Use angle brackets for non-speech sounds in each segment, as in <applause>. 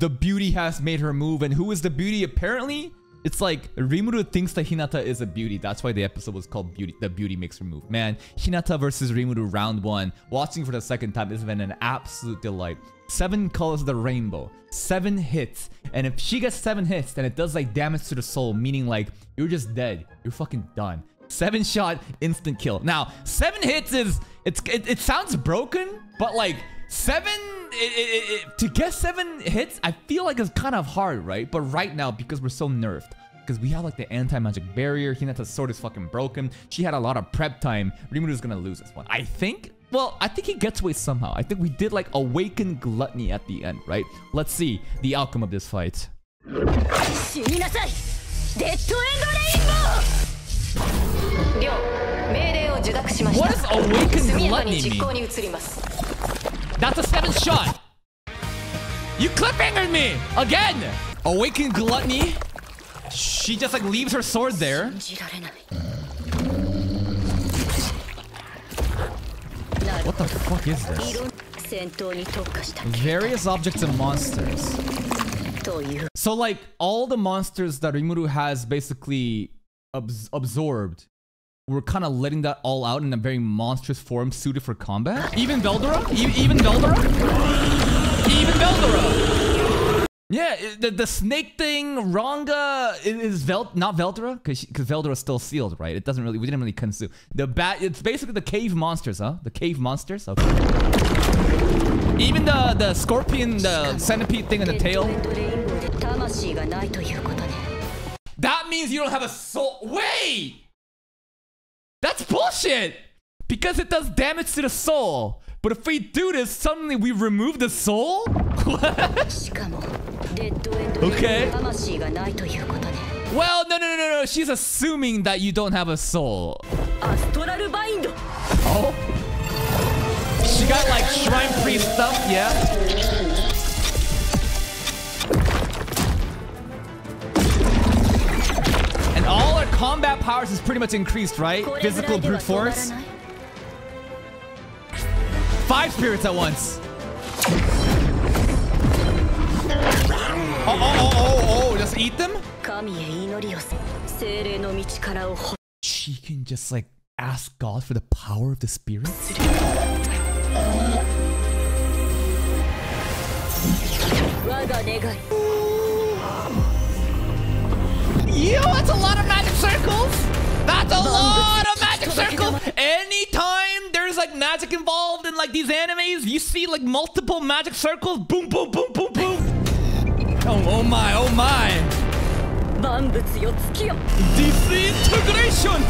the beauty has made her move. And who is the beauty? Apparently, it's like Rimuru thinks that Hinata is a beauty. That's why the episode was called Beauty. The beauty makes her move. Man, Hinata versus Rimuru round one. Watching for the second time has been an absolute delight. Seven colors of the rainbow. Seven hits. And if she gets seven hits, then it does like damage to the soul. Meaning like, you're just dead. You're fucking done. Seven shot, instant kill. Now, seven hits is... It's It, it sounds broken, but like... Seven, it, it, to get seven hits, I feel like it's kind of hard, right? But right now, because we're so nerfed, because we have like the anti-magic barrier, Hinata's sword is fucking broken, she had a lot of prep time, Rimuru's gonna lose this one. I think, well, I think he gets away somehow. I think we did like awaken gluttony at the end, right? Let's see the outcome of this fight. What does awaken gluttony mean? That's a seventh shot. You cliffhangered me again. Awaken gluttony. She just like leaves her sword there. What the fuck is this? Various objects and monsters. So like all the monsters that Rimuru has basically abs absorbed we're kind of letting that all out in a very monstrous form suited for combat. Even Veldora? E even Veldora? Even Veldora! Yeah, the, the snake thing, Ranga is Vel not Veldora because because Veldora is still sealed, right? It doesn't really we didn't really consume the bat. It's basically the cave monsters, huh? The cave monsters. Okay. Even the the scorpion, the centipede thing in the tail. That means you don't have a soul. Wait. That's bullshit! Because it does damage to the soul. But if we do this, suddenly we remove the soul? <laughs> okay. Well, no, no, no, no. She's assuming that you don't have a soul. Oh? She got like shrine priest stuff, yeah? Combat powers is pretty much increased, right? Physical brute force. Five spirits at once. Oh, oh, oh, oh, oh, just eat them? She can just like ask God for the power of the spirits? Yo, that's a lot of magic circles. That's a lot of magic circles. Anytime there's like magic involved in like these animes, you see like multiple magic circles. Boom, boom, boom, boom, boom. Oh, oh my, oh my. Disintegration.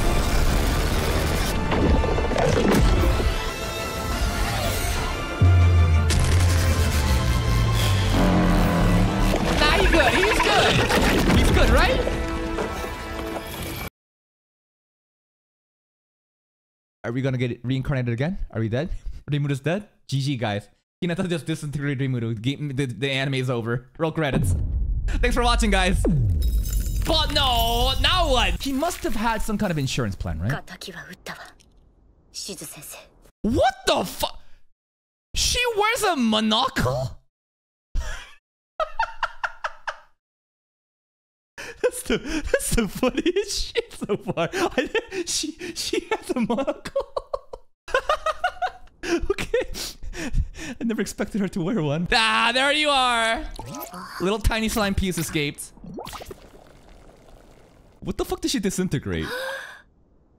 Nah, he's good. He's good. He's good, right? Are we gonna get reincarnated again? Are we dead? <laughs> Rimuru's dead? GG, guys. Hinata just disintegrated Rimuru. Game, the, the anime is over. Roll credits. Thanks for watching, guys. But no, now what? He must have had some kind of insurance plan, right? What the fuck? She wears a monocle? That's the that's the funniest shit so far. I, she she has a monocle. <laughs> okay. I never expected her to wear one. Ah, there you are. Little tiny slime piece escaped. What the fuck did she disintegrate?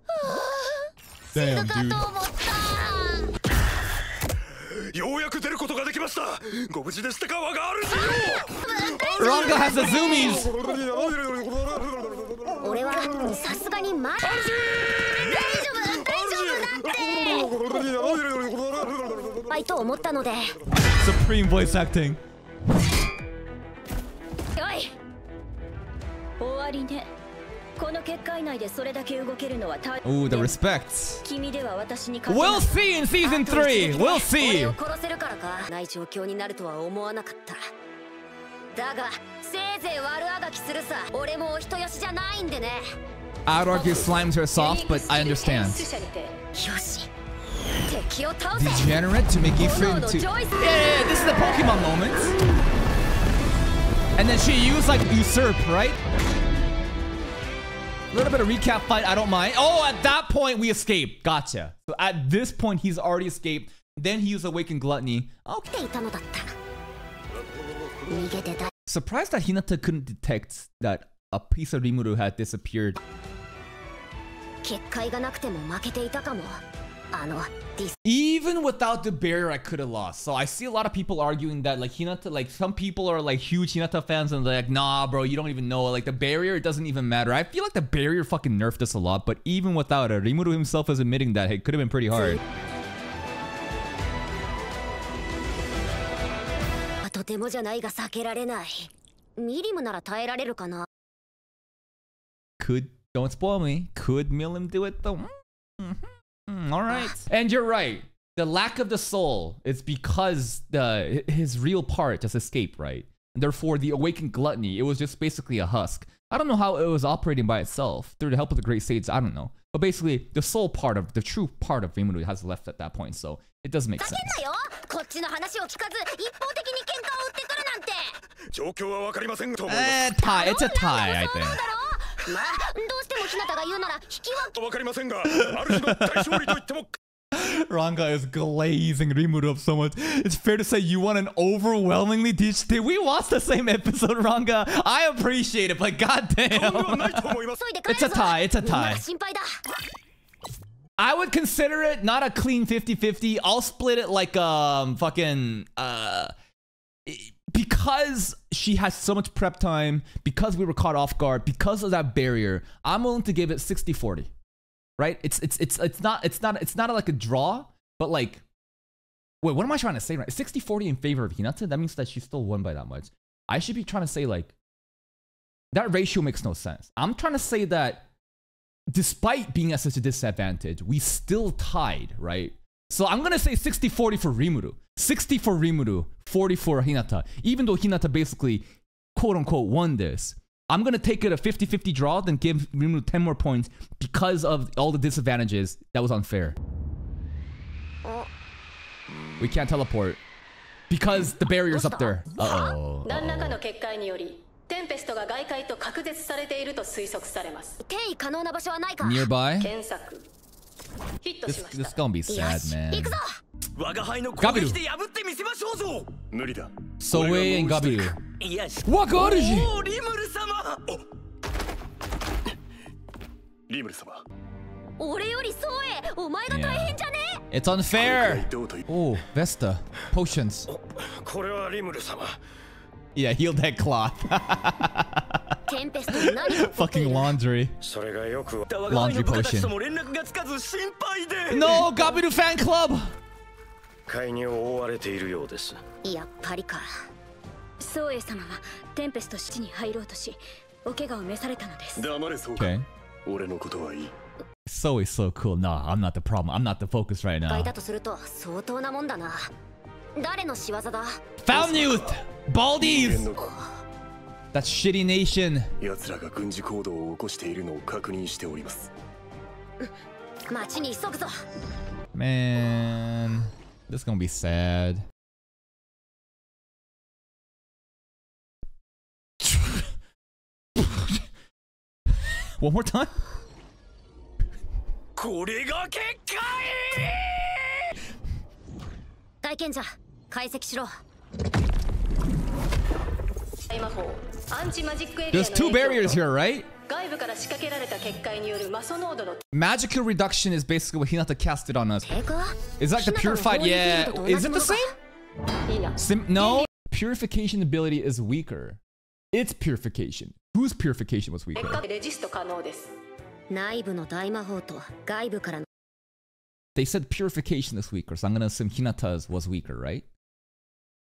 <gasps> Damn, dude. ようやく出ることができました。ご無事でしたか？我が主よ has the zoomies. 俺はさすがにまだ。大丈夫。大丈夫だって。バイト思ったので。Supreme voice acting. おい。終わりねこの結界内でそれだけ動けるのは大 Ooh, the respect. 君では私に We'll see in season 3! We'll see! を殺せるからかない状況になるとは思わなかっただがせいぜい悪あがきするさ俺もお人よしじゃないんでね I'd argue slimes are soft, but I understand. Degenerate to make you free to. Yeah, yeah, this is the Pokemon moment. And then she used like usurp, right? A little bit of recap fight, I don't mind. Oh, at that point we escape. Gotcha. So at this point he's already escaped. Then he used awakened gluttony. Okay. Surprised that Hinata couldn't detect that a piece of Rimuru had disappeared. Even without the barrier, I could have lost. So I see a lot of people arguing that like Hinata, like some people are like huge Hinata fans and they're like, nah, bro, you don't even know. Like the barrier, it doesn't even matter. I feel like the barrier fucking nerfed us a lot, but even without it, Rimuru himself is admitting that it could have been pretty hard. Could don't spoil me. Could Milim do it though? Mm -hmm. All right. <laughs> And you're right. The lack of the soul is because the his real part just escaped, right? And therefore, the awakened gluttony, it was just basically a husk. I don't know how it was operating by itself through the help of the great sages. I don't know. But basically, the soul part of the true part of Rimuru has left at that point, so it does make sense. えー、tie. It's a tie, I think. まあ、どうしても日向が言うなら引き分けわかりませんが、ある種の大勝利と言っても Ranga is glazing Rimuru up so much. It's fair to say you won an overwhelmingly did, did we watch the same episode, Ranga? I appreciate it, but goddamn. it's a tie, it's a tie. I would consider it not a clean 50-50. I'll split it like um fucking uh because she has so much prep time, because we were caught off guard, because of that barrier, I'm willing to give it 60-40. Right? It's it's it's it's not it's not it's not like a draw, but like wait, what am I trying to say right? 60-40 in favor of Hinata? That means that she still won by that much. I should be trying to say like that ratio makes no sense. I'm trying to say that despite being at such a disadvantage, we still tied, right? So I'm going to say 60-40 for Rimuru. 60 for Rimuru, 40 for Hinata. Even though Hinata basically, quote unquote, won this. I'm going to take it a 50-50 draw, then give Rimuru 10 more points because of all the disadvantages. That was unfair. We can't teleport. Because the barrier's up there. Uh-oh. テンペストが外界と隔絶されていると推測されます。転移可能な場所はないか Nearby? 検索。 This, this is gonna be sad, man. Gabiru. Soe and Gabiru. What god is you? リムル様俺よりそうえお前が大変じゃね It's unfair! Oh, Vesta. Potions. これはリムル様。Yeah, heal that cloth. Fucking laundry. Laundry potion. No, Gabiru fan club! 会に覆われているようです。やっぱりか。ソエ様はテンペスト基地に入ろうとし、お怪我を召されたのです。黙れそうか。Okay. 俺のことはいい。So is so cool. Nah, I'm not the problem. I'm not the focus right now. だとすると相当なもんだな。誰の仕業だ Found youth! Baldies! That shitty nation. 奴らが軍事行動を起こしているのを確認しております。町に急ぐぞ Man, this is gonna be sad. <laughs> One more time? これが結界体験者解析しろ There's two barriers here, right? Magical reduction is basically what Hinata casted on us. Is that the purified? Yeah. Is it the same? Sim no. Purification ability is weaker. It's purification. Whose purification was weaker? They said purification is weaker, so I'm gonna assume Hinata's was weaker, right?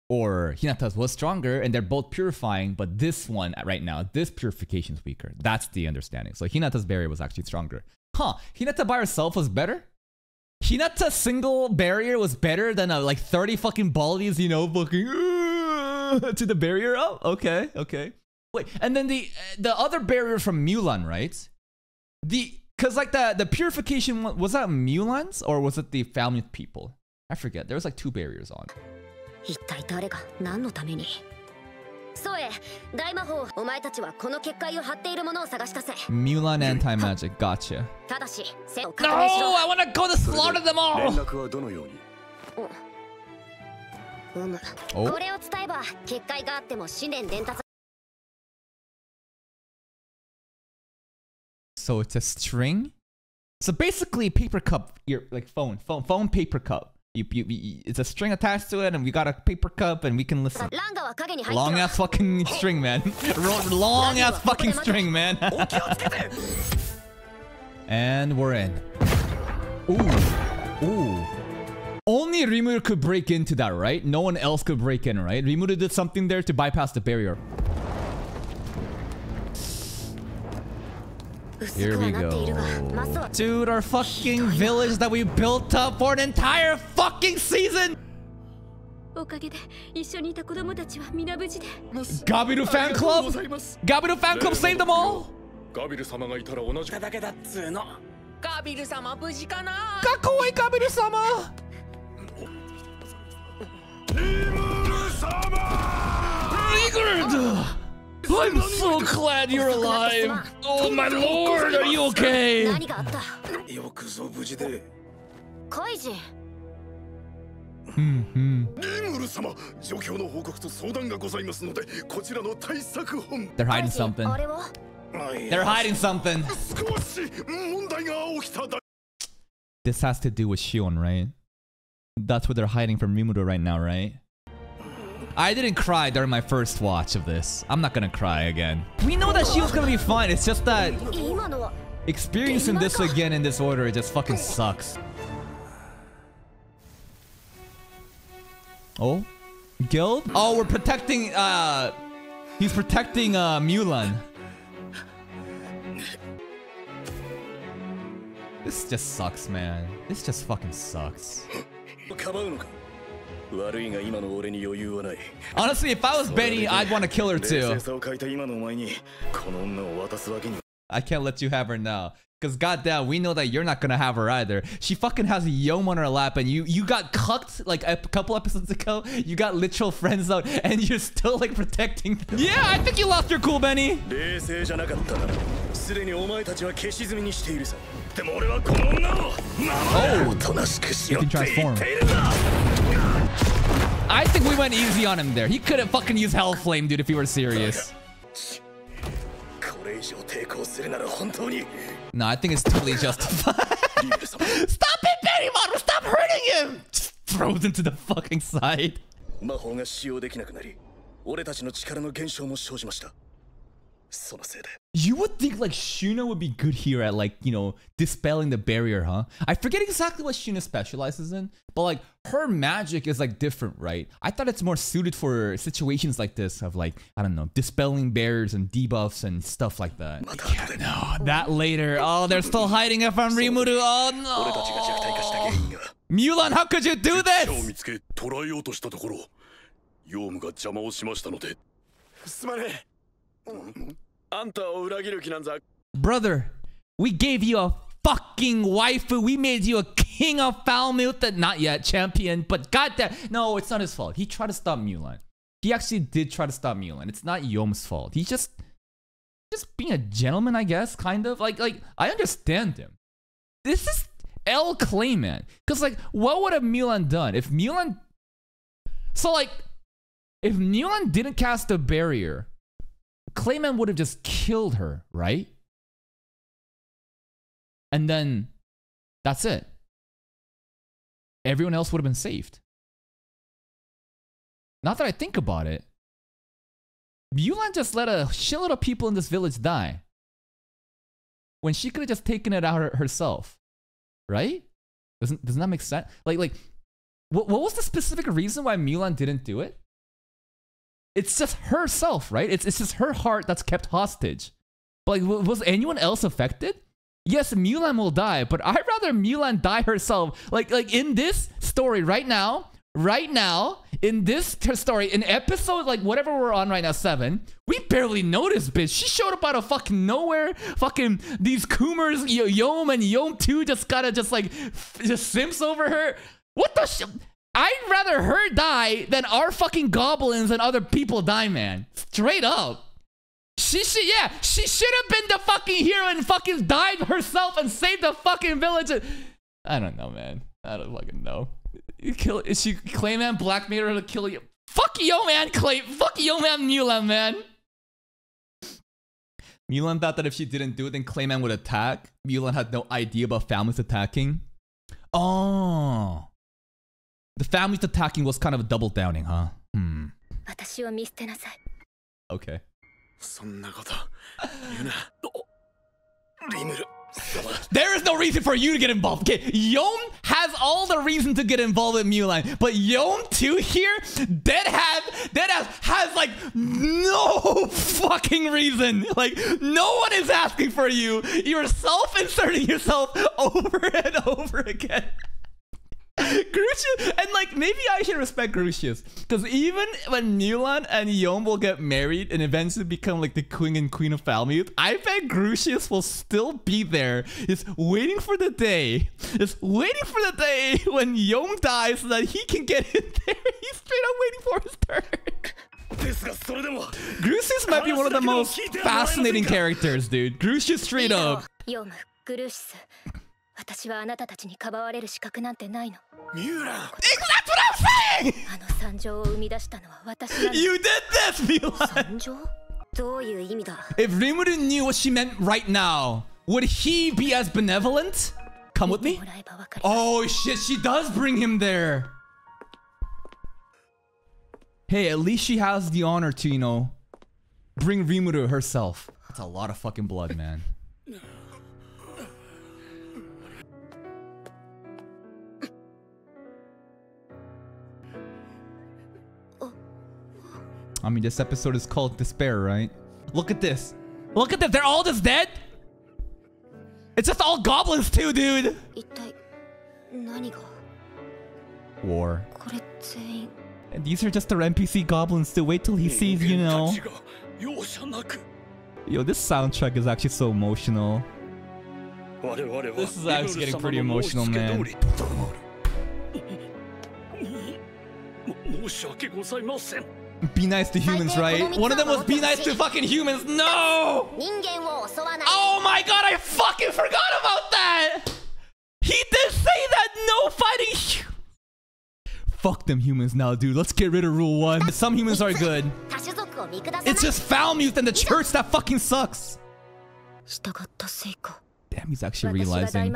Or Hinata's was stronger and they're both purifying, but this one right now, this purification is weaker. That's the understanding. So Hinata's barrier was actually stronger. Huh, Hinata by herself was better? Hinata's single barrier was better than a like 30 fucking baldies, you know, fucking <laughs> to the barrier? Oh, okay, okay. Wait, and then the the other barrier from Mulan, right? The cause like the the purification was that Mulan's or was it the family people? I forget. There was like two barriers on. 一体誰が何のためにそうえ大魔法お前たちはこの結界を張っているものを探し出せ Mulan anti-magic. Gotcha. ただしせを No, 確認しろ I want to go to slaughter them 連 all. 絡はどのようにうむ Oh. これを伝えば結界があっても思念伝達 So it's a string. So basically, paper cup, your like phone, phone, phone paper cup. You, you, you, it's a string attached to it, and we got a paper cup, and we can listen. Long ass fucking string, man. <laughs> Long ass fucking string, man. <laughs> and we're in. Ooh, ooh. Only Rimuru could break into that, right? No one else could break in, right? Rimuru did something there to bypass the barrier. Here we go. Dude, our fucking village that we built up for an entire fucking season! Gabiru fan club? Gabiru fan club saved them all? ガビル様がいたら同じだけだっつーのガビル様無事かなかっこいいガビル様リムル様リグルド I'm so glad you're alive. Oh my lord, are you okay? Mm-hmm. They're hiding something. They're hiding something. This has to do with Shion, right? That's what they're hiding from Rimuru right now, right? I didn't cry during my first watch of this. I'm not gonna cry again. We know that Shield's gonna be fine. It's just that experiencing this again in this order, it just fucking sucks. Oh? Guild? Oh, we're protecting, uh... He's protecting, uh, Mulan. This just sucks, man. This just fucking sucks. Honestly, if I was Benny, I'd want to kill her too. I can't let you have her now. Cause goddamn, we know that you're not gonna have her either. She fucking has a yom on her lap, and you you got cucked like a couple episodes ago. You got literal friends out, <laughs> and you're still like protecting. Them. Yeah, I think you lost your cool, Benny. Oh, you can transform. I think we went easy on him there. He couldn't fucking use Hellflame, dude, if he were serious. No, I think it's totally justified. <laughs> stop it, Benimaru! Stop hurting him! Just throws him to the fucking side. 魔法が使用できなくなり、俺たちの力の減少も生じました。そのせいで You would think like Shuna would be good here at like, you know, dispelling the barrier, huh? I forget exactly what Shuna specializes in, but like her magic is like different, right? I thought it's more suited for situations like this of like, I don't know, dispelling barriers and debuffs and stuff like that. また後で No, that later. Oh, they're still hiding it from Rimuru. Oh 俺たちが弱体化した原因が no. Mulan, how could you do 敵を this? 見つけ捕らえようとしたところヨウムが邪魔をしましたのですまねえ Brother, we gave you a fucking waifu. We made you a king of foul Falmuth. Not yet, champion. But goddamn, no, it's not his fault. He tried to stop Mulan. He actually did try to stop Mulan. It's not Yom's fault. He's just, just being a gentleman, I guess. Kind of like, like I understand him. This is L Clayman. Cause like, what would have Mulan done if Mulan? So like, if Mulan didn't cast a barrier, Clayman would have just killed her, right? And then that's it. Everyone else would have been saved. Not that I think about it. Mulan just let a shitload of people in this village die. When she could have just taken it out herself. Right? Doesn't doesn't that make sense? Like like what, what was the specific reason why Mulan didn't do it? It's just herself, right? It's it's just her heart that's kept hostage. But like, was anyone else affected? Yes, Mulan will die, but I'd rather Mulan die herself. Like like in this story right now, right now in this story in episode like whatever we're on right now seven, we barely noticed, bitch. She showed up out of fucking nowhere. Fucking these Coomers, Yom and Yom two just gotta just like just simps over her. What the shit? I'd rather her die than our fucking goblins and other people die, man. Straight up. She should, yeah, she should have been the fucking hero and fucking died herself and saved the fucking village. I don't know, man. I don't fucking know. You kill, is she Clayman her to kill you? Fuck yo, man, Clay. Fuck yo, man, Mulan, man. Mulan thought that if she didn't do it, then Clayman would attack. Mulan had no idea about families attacking. Oh. The families attacking was kind of a double downing, huh? Hmm. 私を見捨てなさい Okay. そんなこと言うなおリムル様 There is no reason for you to get involved. Okay, Yom has all the reason to get involved with Mulan, but Yom too here, Dead have Dead has, has like no <laughs> fucking reason. Like no one is asking for you. You're self-inserting yourself <laughs> over and over again. Grucius, and like maybe I should respect Grucius, because even when Mulan and Yombo get married and eventually become like the king and queen of Falmuth, I bet Grucius will still be there, just waiting for the day, just waiting for the day when Yom dies so that he can get in there. <laughs> He's straight up waiting for his turn. Grucius might be one of the most fascinating characters, dude. Grucius straight up. 私はあなたたちにかばわれる資格なんてないのミューラン That's what I'm saying! あの惨状を生み出したのは私なの You did this, Mulan! 惨状どういう意味だ If Rimuru knew what she meant right now, would he be as benevolent? Come with me? Oh shit, she does bring him there. Hey, at least she has the honor to, you know, bring Rimuru herself. That's a lot of fucking blood, man. I mean, this episode is called Despair, right? Look at this. Look at this. They're all just dead. It's just all goblins too, dude. War. And these are just their NPC goblins to wait till he sees, you know. Yo, this soundtrack is actually so emotional. This is actually getting pretty emotional, man. <laughs> Be nice to humans, right? One of them was be nice to fucking humans. No! Oh my god, I fucking forgot about that! He did say that no fighting Fuck them humans now, dude. Let's get rid of rule one. Some humans are good. It's just Falmuth and the church that fucking sucks. Damn, he's actually realizing.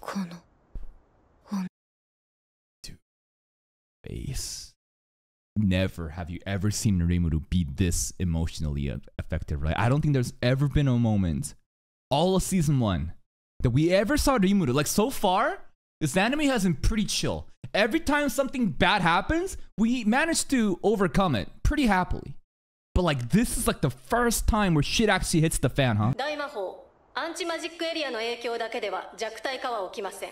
こんなことにはならなかったでしょこの face. Never have you ever seen Rimuru be this emotionally a- affected, right? I don't think there's ever been a moment, all of season one, that we ever saw Rimuru. Like so far, this anime has been pretty chill. Every time something bad happens, we manage to overcome it pretty happily. But like this is like the first time where shit actually hits the fan, huh? アンチマジックエリアの影響だけでは弱体化は起きません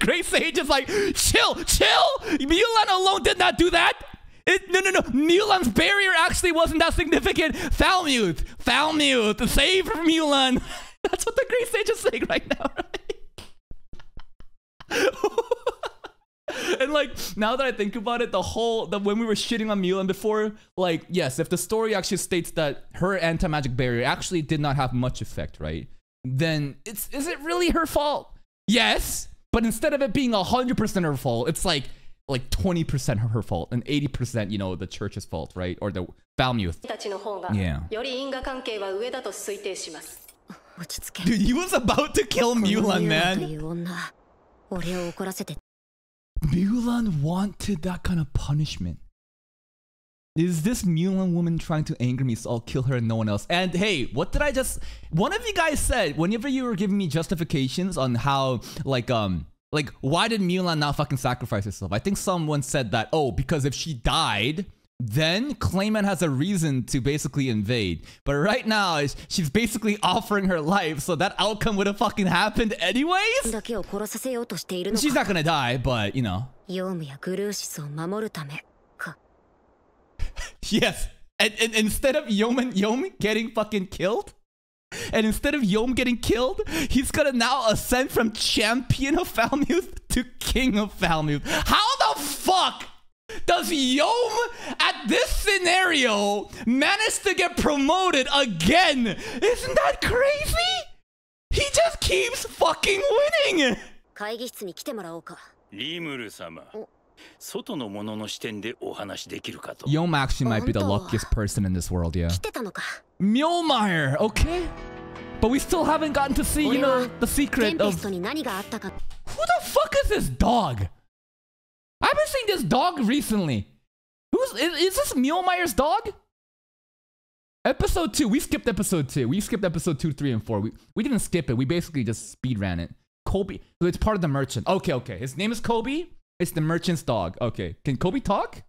Great Sage is like, chill, chill! Mulan alone did not do that! It, no, no, no. Mulan's barrier actually wasn't that significant. Falmuth, Falmuth, save Mulan. <laughs> That's what the Great Sage is saying right now, right? <laughs> <laughs> and like now that I think about it, the whole the when we were shitting on Mulan before, like yes, if the story actually states that her anti magic barrier actually did not have much effect, right? Then it's is it really her fault? Yes, but instead of it being hundred percent her fault, it's like like 20% her fault and 80% you know the church's fault right or the Falmuth yeah <laughs> Dude, he was about to kill Mulan, man. Mulan wanted that kind of punishment. Is this Mulan woman trying to anger me so I'll kill her and no one else? And hey, what did I just one of you guys said whenever you were giving me justifications on how like um like why did Mulan not fucking sacrifice herself? I think someone said that, oh, because if she died, then Clayman has a reason to basically invade. But right now, she's basically offering her life, so that outcome would have fucking happened anyways? She's not gonna die, but you know. <laughs> yes, and, and instead of Yeoman Yeoman getting fucking killed, and instead of Yom getting killed, he's gonna now ascend from champion of Falmuth to king of Falmuth. How the fuck? does Yom at this scenario manage to get promoted again? Isn't that crazy? He just keeps fucking winning. 会議室に来てもらおうかリムル様外の者の視点でお話しできるかと Yom actually might be the Honto. luckiest person in this world, yeah. 来てたのか Mjolnir, okay? But we still haven't gotten to see, you 俺 know, は the テ secret ンペ of ストに何があったか who the fuck is this dog? I've been seeing this dog recently. Who's is, is this Mjolnir's dog? Episode two. We skipped episode two. We skipped episode two, three, and four. We we didn't skip it. We basically just speed ran it. Kobe. So it's part of the merchant. Okay, okay. His name is Kobe. It's the merchant's dog. Okay. Can Kobe talk?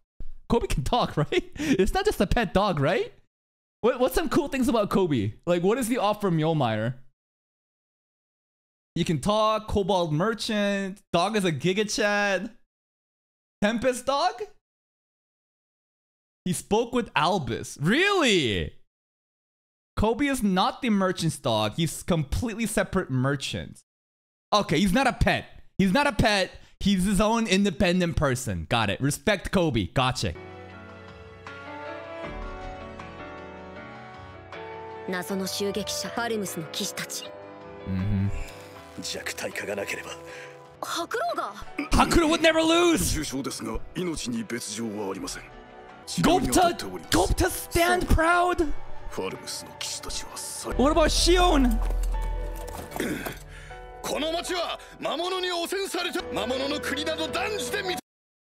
Kobe can talk, <laughs> right? It's not just a pet dog, right? What, what's some cool things about Kobe? Like, what does he offer Mjolnir? You can talk, Kobold Merchant, dog is a Giga Chad. Tempest Dog? He spoke with Albus. Really? Kobe is not the merchant's dog. He's completely separate merchant. Okay, he's not a pet. He's not a pet. He's his own independent person. Got it. Respect Kobe. Gotcha. 謎の襲撃者ファルムスの騎士たち弱体化がなければ Hakuro would never lose Gobta Gobta stand proud What about Shion? <clears throat>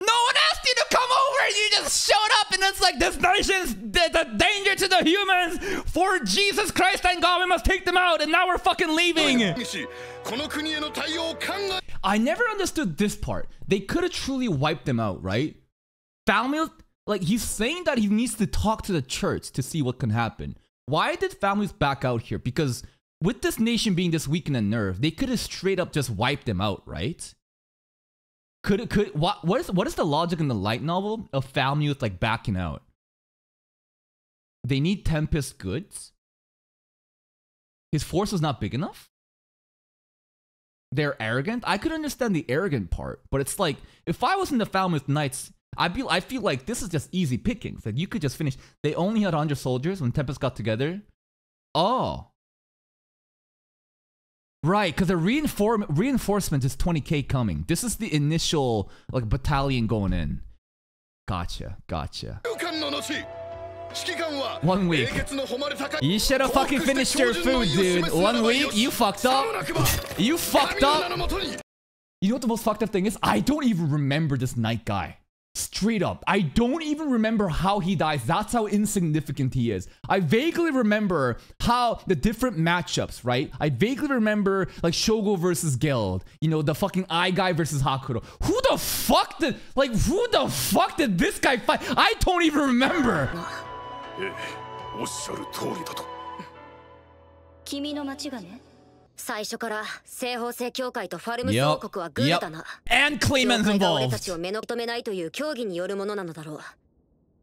No one asked you to come over! You just showed up and it's like this nation's the, the danger to the humans! For Jesus Christ and God, we must take them out and now we're fucking leaving! I never understood this part. They could have truly wiped them out, right? Family, like he's saying that he needs to talk to the church to see what can happen. Why did families back out here? Because with this nation being this weak in the nerve, they could have straight up just wiped them out, right? Could it could what what is what is the logic in the light novel of family with like backing out? They need Tempest goods. His force was not big enough. They're arrogant. I could understand the arrogant part, but it's like if I was in the Falmuth Knights, I'd be I feel like this is just easy pickings. That you could just finish. They only had 100 soldiers when Tempest got together. Oh. Right, because the reinform- reinforcement is 20k coming. This is the initial like battalion going in. Gotcha, gotcha. One week. You should have fucking finished your food, dude. One week? You fucked up. You fucked up. You know what the most fucked up thing is? I don't even remember this night guy. Straight up. I don't even remember how he dies. That's how insignificant he is. I vaguely remember how the different matchups, right? I vaguely remember like Shogo versus Geld. You know, the fucking Eye guy versus Hakuro. Who the fuck did like who the fuck did this guy fight? I don't even remember. ええおっしゃる通りだと君の町がね最初から西方聖教会とファルムス王.国はグー Yup. だな And 教 Clayman's 会が俺た involved. ちを目の止めないという教義によるものなのだろう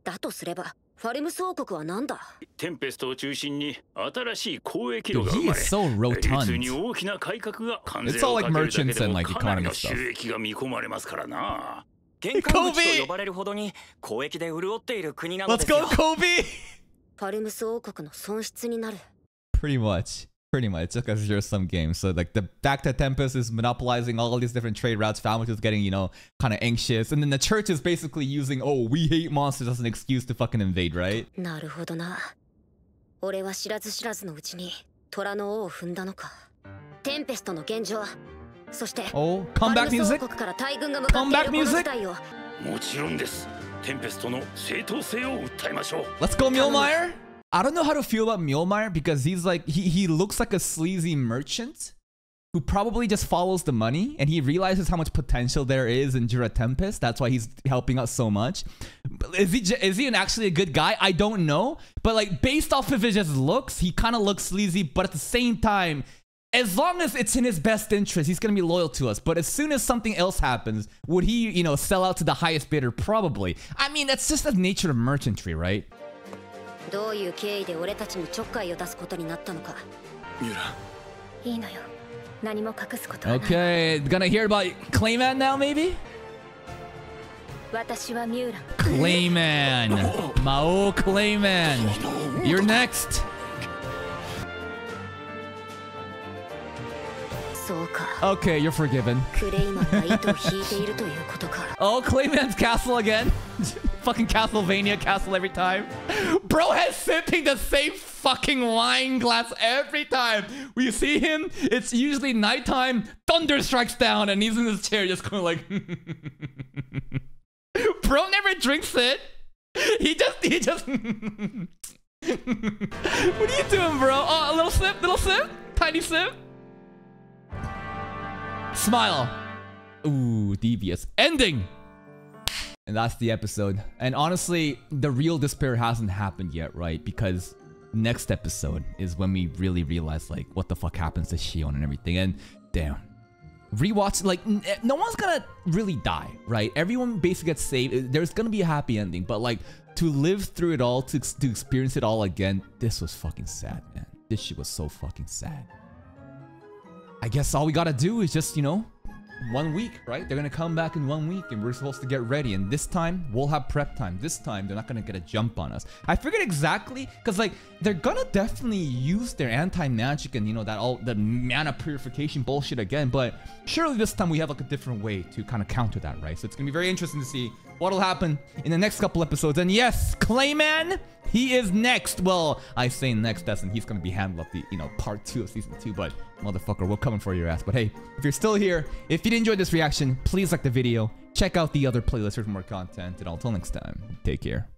だとすればファルムス王国は何だ？テンペストを中心に新しい交易路が生まれ so に rotund. 大きな改革が関税 It's all を like かけるだけ merchants でもかなりの.収益が見込まれますからな玄関口と呼ばれるほどに交易で潤っている国なの Let's ですよ go, Kobe! ファルムス王国の損失になる Pretty much. Pretty much. Just because there's some games. So like the back to Tempest is monopolizing all these different trade routes. Falmouth is getting, you know, kind of anxious. And then the church is basically using, oh, we hate monsters as an excuse to fucking invade, right? なるほどな俺は知らず知らずのうちに虎の尾を踏んだのかテンペストの現状そして Oh, ファ comeback ルムス王 music? 国から大軍が向かっているこの事態をもちろんですテンペストの正当性を訴えましょう Let's go, Mjolnir. I don't know how to feel about Mjolnir because he's like, he, he looks like a sleazy merchant who probably just follows the money and he realizes how much potential there is in Jura Tempest. That's why he's helping out so much. But Is he, j- is he an actually a good guy? I don't know. But like, based off of his just looks, he kind of looks sleazy, but at the same time, as long as it's in his best interest, he's gonna be loyal to us. But as soon as something else happens, would he, you know, sell out to the highest bidder? Probably. I mean, that's just the nature of merchantry, right? どういう経緯で俺たちにちょっかいを出すことになったのかミュウラいいのよ何も隠すことはない Okay, gonna hear about Clayman now, maybe? 私はミュウラン Clayman. <gasps> Mao Clayman. You're next. Okay, you're forgiven. oh, Clayman's castle again? <laughs> fucking Castlevania castle every time. Bro has sipping the same fucking wine glass every time. We see him, it's usually nighttime, thunder strikes down, and he's in his chair just going like... <laughs> Bro never drinks it. He just, he just... <laughs> what are you doing, bro? Oh, a little sip, little sip, tiny sip. Smile. Ooh, devious. Ending. And that's the episode. And honestly, the real despair hasn't happened yet, right? Because next episode is when we really realize like what the fuck happens to Shion and everything. And damn. Rewatch like eh, no one's gonna really die, right? Everyone basically gets saved. There's gonna be a happy ending, but like to live through it all, to, to experience it all again, this was fucking sad, man. This shit was so fucking sad. I guess all we gotta do is just, you know, one week, right? They're gonna come back in one week and we're supposed to get ready. And this time, we'll have prep time. This time, they're not gonna get a jump on us. I figured exactly, because like, they're gonna definitely use their anti-magic and, you know, that all, the mana purification bullshit again. But surely this time we have like a different way to kind of counter that, right? So it's gonna be very interesting to see what'll happen in the next couple episodes. And yes, Clayman, he is next. Well, I say next as in he's gonna be handled the, you know, part two of season two, but motherfucker, we're coming for your ass. But hey, if you're still here, if you did enjoy this reaction, please like the video, check out the other playlists for more content, and until next time, take care.